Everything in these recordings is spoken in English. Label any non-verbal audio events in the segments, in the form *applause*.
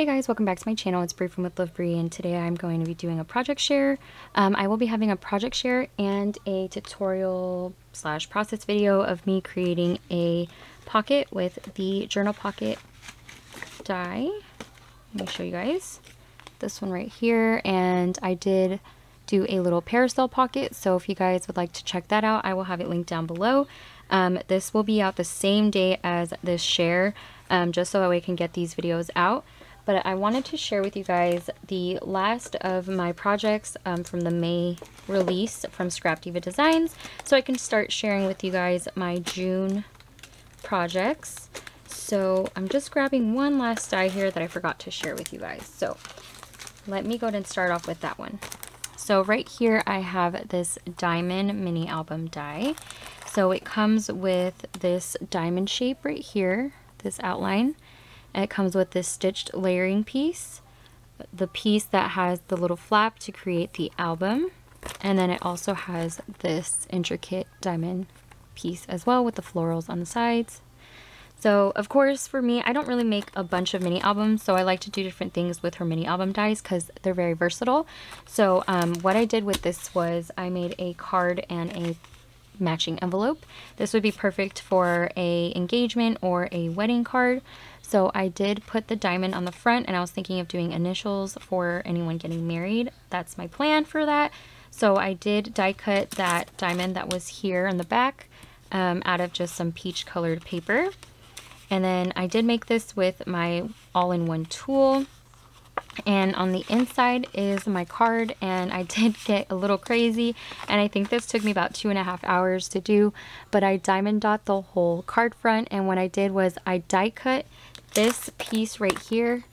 Hey guys, welcome back to my channel. It's Bre from With Love Bre and today I'm going to be doing a project share. Um, I will be having a project share and a tutorial slash process video of me creating a pocket with the Journal Pocket die. Let me show you guys. This one right here and I did do a little parasol pocket so if you guys would like to check that out I will have it linked down below. Um, this will be out the same day as this share um, just so that we can get these videos out but I wanted to share with you guys the last of my projects um, from the May release from Scrap Diva Designs so I can start sharing with you guys my June projects. So I'm just grabbing one last die here that I forgot to share with you guys. So let me go ahead and start off with that one. So right here I have this diamond mini album die. So it comes with this diamond shape right here, this outline. It comes with this stitched layering piece, the piece that has the little flap to create the album, and then it also has this intricate diamond piece as well with the florals on the sides. So of course for me, I don't really make a bunch of mini albums, so I like to do different things with her mini album dies because they're very versatile. So um, what I did with this was I made a card and a matching envelope. This would be perfect for a engagement or a wedding card. So I did put the diamond on the front and I was thinking of doing initials for anyone getting married. That's my plan for that. So I did die cut that diamond that was here in the back um, out of just some peach colored paper. And then I did make this with my all-in-one tool. And on the inside is my card and I *laughs* did get a little crazy and I think this took me about two and a half hours to do. But I diamond dot the whole card front and what I did was I die cut this piece right here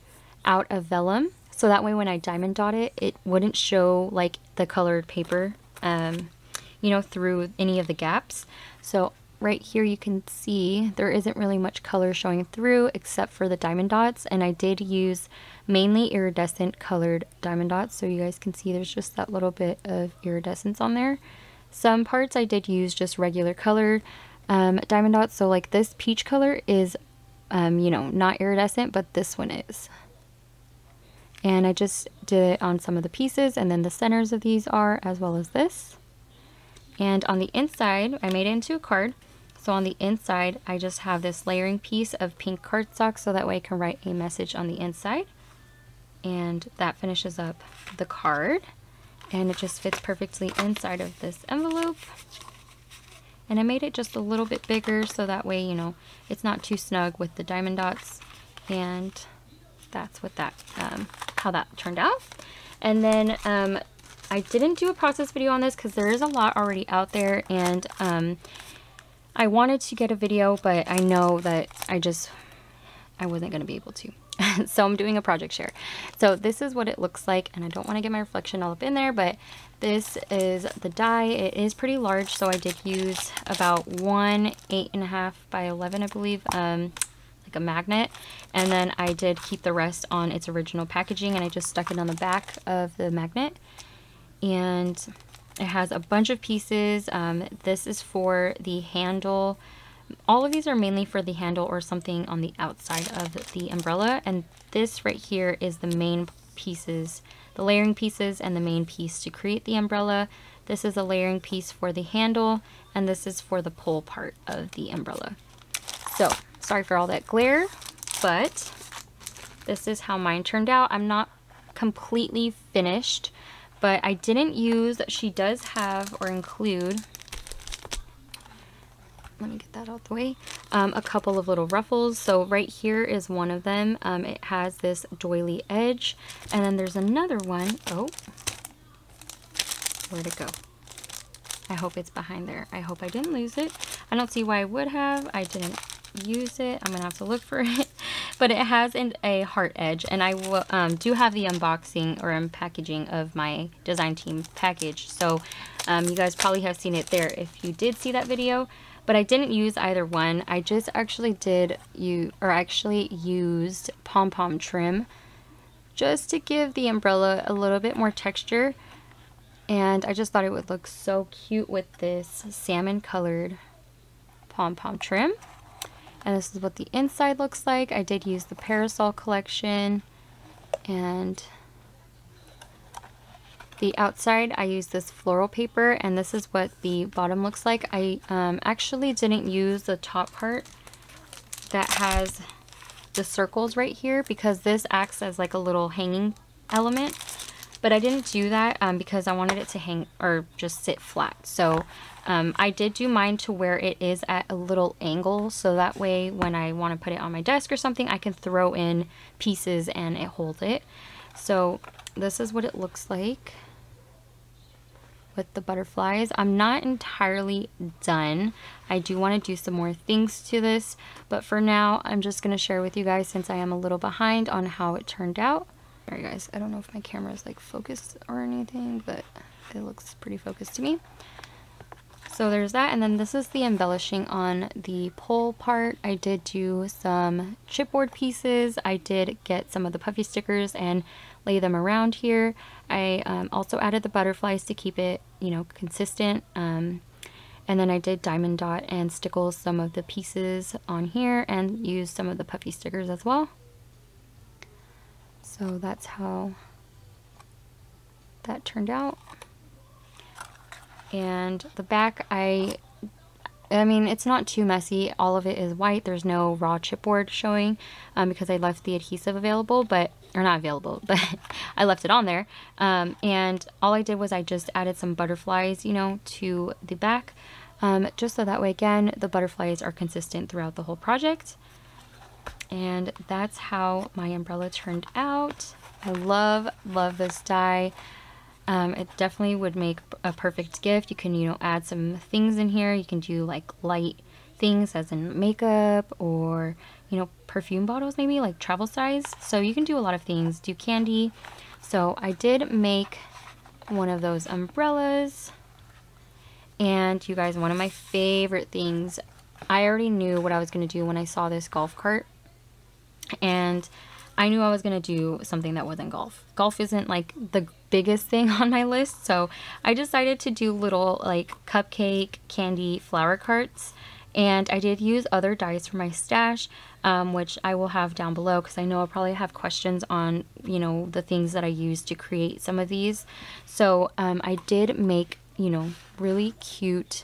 out of vellum. So that way when I diamond dot it, it wouldn't show like the colored paper, um, you know, through any of the gaps. So right here you can see there isn't really much color showing through except for the diamond dots. And I did use mainly iridescent colored diamond dots. So you guys can see there's just that little bit of iridescence on there. Some parts I did use just regular color um, diamond dots. So like this peach color is um, you know, not iridescent, but this one is. And I just did it on some of the pieces, and then the centers of these are, as well as this. And on the inside, I made it into a card. So on the inside, I just have this layering piece of pink cardstock, so that way I can write a message on the inside. And that finishes up the card. And it just fits perfectly inside of this envelope. And I made it just a little bit bigger so that way, you know, it's not too snug with the diamond dots. And that's what that, um, how that turned out. And then um, I didn't do a process video on this because there is a lot already out there. And um, I wanted to get a video, but I know that I just, I wasn't going to be able to. *laughs* so I'm doing a project share. So this is what it looks like, and I don't want to get my reflection all up in there, but this is the die. It is pretty large, so I did use about one eight and a half by 11, I believe, um, like a magnet. And then I did keep the rest on its original packaging, and I just stuck it on the back of the magnet. And it has a bunch of pieces. Um, this is for the handle all of these are mainly for the handle or something on the outside of the umbrella. And this right here is the main pieces, the layering pieces and the main piece to create the umbrella. This is a layering piece for the handle and this is for the pull part of the umbrella. So sorry for all that glare, but this is how mine turned out. I'm not completely finished, but I didn't use, she does have or include let me get that out the way, um, a couple of little ruffles. So right here is one of them. Um, it has this doily edge. And then there's another one. Oh, where'd it go? I hope it's behind there. I hope I didn't lose it. I don't see why I would have. I didn't use it. I'm going to have to look for *laughs* it. but it has an, a heart edge. And I will, um, do have the unboxing or unpackaging of my design team package. So um, you guys probably have seen it there if you did see that video but I didn't use either one. I just actually did you or actually used pom-pom trim just to give the umbrella a little bit more texture. And I just thought it would look so cute with this salmon colored pom-pom trim. And this is what the inside looks like. I did use the Parasol collection. And the outside, I use this floral paper, and this is what the bottom looks like. I um, actually didn't use the top part that has the circles right here because this acts as like a little hanging element. But I didn't do that um, because I wanted it to hang or just sit flat. So um, I did do mine to where it is at a little angle. So that way when I want to put it on my desk or something, I can throw in pieces and it holds it. So this is what it looks like with the butterflies. I'm not entirely done. I do want to do some more things to this, but for now, I'm just going to share with you guys since I am a little behind on how it turned out. Alright guys, I don't know if my camera is like focused or anything, but it looks pretty focused to me. So there's that, and then this is the embellishing on the pole part. I did do some chipboard pieces. I did get some of the puffy stickers and lay them around here. I um, also added the butterflies to keep it, you know, consistent. Um, and then I did diamond dot and stickle some of the pieces on here and use some of the puffy stickers as well. So that's how that turned out. And the back, I I mean, it's not too messy. All of it is white. There's no raw chipboard showing um, because I left the adhesive available, but, or not available, *laughs* but I left it on there. Um, and all I did was I just added some butterflies, you know, to the back, um, just so that way, again, the butterflies are consistent throughout the whole project. And that's how my umbrella turned out. I love, love this die. Um, it definitely would make a perfect gift. You can, you know, add some things in here. You can do like light things as in makeup or, you know, perfume bottles maybe like travel size. So you can do a lot of things. Do candy. So I did make one of those umbrellas. And you guys, one of my favorite things, I already knew what I was going to do when I saw this golf cart. And I knew I was going to do something that wasn't golf. Golf isn't like the biggest thing *laughs* on my list, so I decided to do little like cupcake candy flower carts. And I did use other dies for my stash, um, which I will have down below because I know I'll probably have questions on, you know, the things that I used to create some of these. So um, I did make, you know, really cute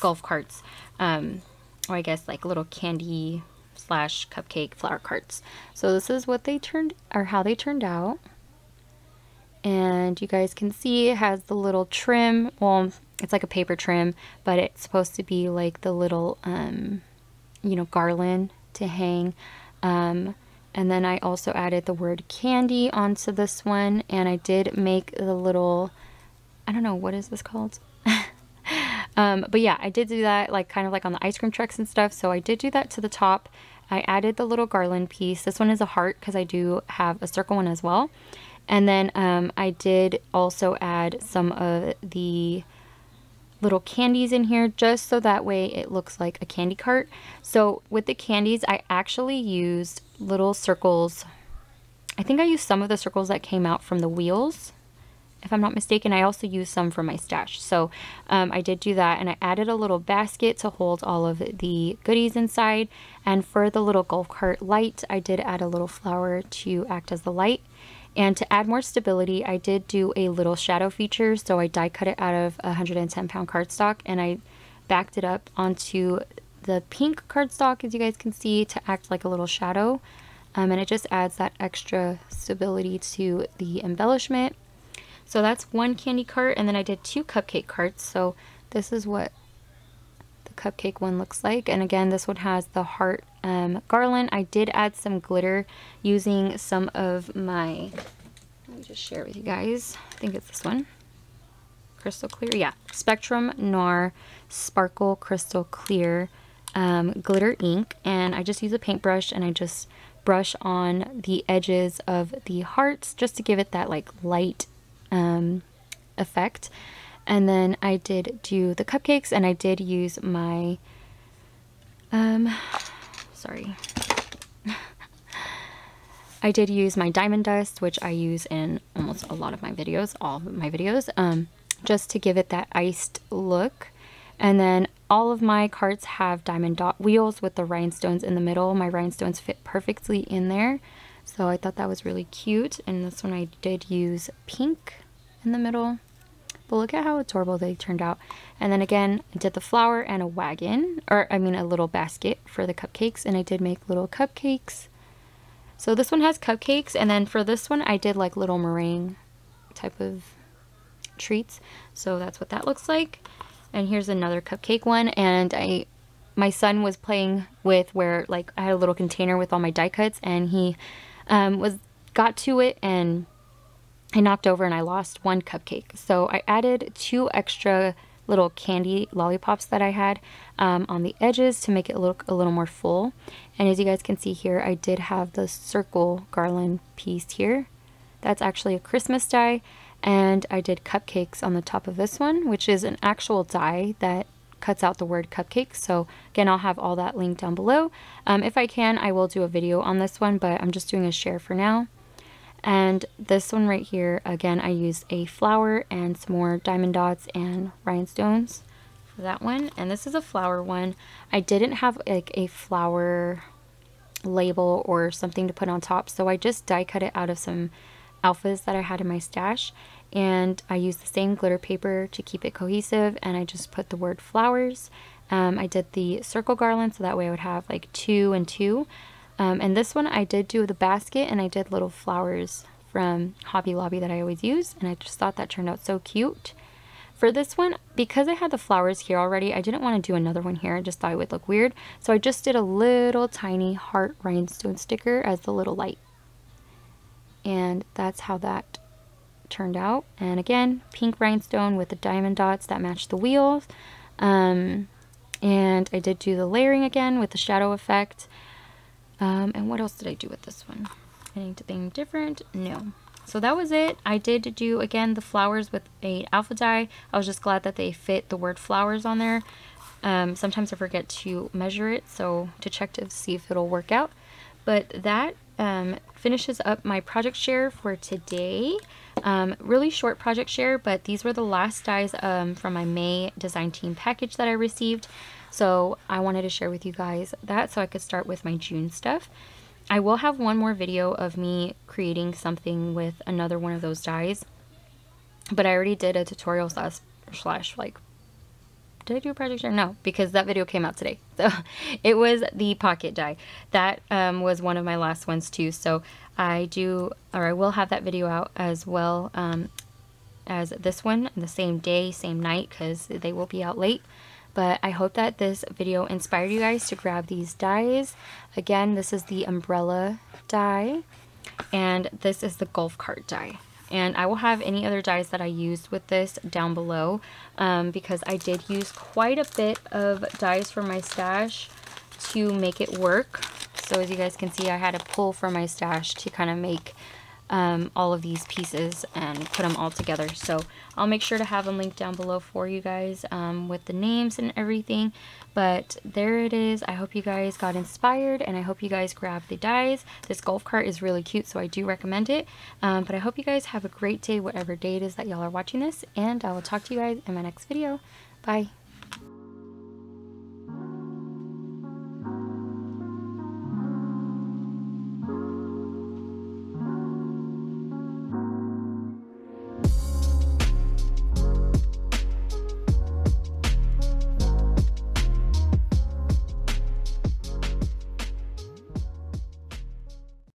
golf carts. Um, or I guess like little candy slash cupcake flower carts. So this is what they turned, or how they turned out. And you guys can see it has the little trim. Well, it's like a paper trim, but it's supposed to be like the little, um, you know, garland to hang. Um, and then I also added the word candy onto this one. And I did make the little, I don't know, what is this called? *laughs* um, but yeah, I did do that like kind of like on the ice cream trucks and stuff. So I did do that to the top. I added the little garland piece. This one is a heart because I do have a circle one as well. And then um, I did also add some of the little candies in here just so that way it looks like a candy cart. So with the candies, I actually used little circles. I think I used some of the circles that came out from the wheels if I'm not mistaken. I also used some from my stash. So um, I did do that and I added a little basket to hold all of the goodies inside. And for the little golf cart light, I did add a little flower to act as the light. And to add more stability, I did do a little shadow feature. So I die cut it out of 110 pound cardstock and I backed it up onto the pink cardstock, as you guys can see, to act like a little shadow. Um, and it just adds that extra stability to the embellishment. So that's one candy cart, and then I did two cupcake carts. So this is what the cupcake one looks like. And again, this one has the heart um, garland. I did add some glitter using some of my, let me just share with you guys. I think it's this one. Crystal clear, yeah. Spectrum Noir Sparkle Crystal Clear um, glitter ink. And I just use a paintbrush and I just brush on the edges of the hearts just to give it that like light um, effect. And then I did do the cupcakes and I did use my, um, sorry. I did use my diamond dust, which I use in almost a lot of my videos, all of my videos, um, just to give it that iced look. And then all of my carts have diamond dot wheels with the rhinestones in the middle. My rhinestones fit perfectly in there. So I thought that was really cute. And this one I did use pink in the middle. But look at how adorable they turned out. And then again, I did the flower and a wagon, or I mean a little basket for the cupcakes. And I did make little cupcakes. So this one has cupcakes. And then for this one, I did like little meringue type of treats. So that's what that looks like. And here's another cupcake one. And I, my son was playing with where like I had a little container with all my die cuts and he um, was got to it and I knocked over and I lost one cupcake. So I added two extra little candy lollipops that I had um, on the edges to make it look a little more full. And as you guys can see here, I did have the circle garland piece here. That's actually a Christmas die. And I did cupcakes on the top of this one, which is an actual die that cuts out the word cupcake. So again, I'll have all that linked down below. Um, if I can, I will do a video on this one, but I'm just doing a share for now. And this one right here, again, I used a flower and some more diamond dots and rhinestones for that one. And this is a flower one. I didn't have like a flower label or something to put on top, so I just die cut it out of some alphas that I had in my stash. And I used the same glitter paper to keep it cohesive, and I just put the word flowers. Um, I did the circle garland, so that way I would have like two and two. Um, and this one I did do the basket and I did little flowers from Hobby Lobby that I always use. And I just thought that turned out so cute. For this one, because I had the flowers here already, I didn't want to do another one here. I just thought it would look weird. So I just did a little tiny heart rhinestone sticker as the little light. And that's how that turned out. And again, pink rhinestone with the diamond dots that match the wheels. Um, and I did do the layering again with the shadow effect. Um, and what else did I do with this one? Anything different? No. So that was it. I did do, again, the flowers with a alpha die. I was just glad that they fit the word flowers on there. Um, sometimes I forget to measure it, so to check to see if it'll work out. But that um, finishes up my project share for today. Um, really short project share, but these were the last dies um, from my May design team package that I received. So I wanted to share with you guys that so I could start with my June stuff. I will have one more video of me creating something with another one of those dies. But I already did a tutorial slash, slash like, did I do a project share? No, because that video came out today. *laughs* So it was the pocket die. That um, was one of my last ones too. So I do, or I will have that video out as well um, as this one the same day, same night, because they will be out late. But I hope that this video inspired you guys to grab these dies. Again, this is the umbrella die, and this is the golf cart die. And I will have any other dies that I used with this down below um, because I did use quite a bit of dies from my stash to make it work. So as you guys can see, I had to pull from my stash to kind of make um, all of these pieces and put them all together. So I'll make sure to have them linked down below for you guys um, with the names and everything. But there it is. I hope you guys got inspired and I hope you guys grab the dies. This golf cart is really cute, so I do recommend it. Um, but I hope you guys have a great day, whatever day it is that y'all are watching this. And I will talk to you guys in my next video. Bye.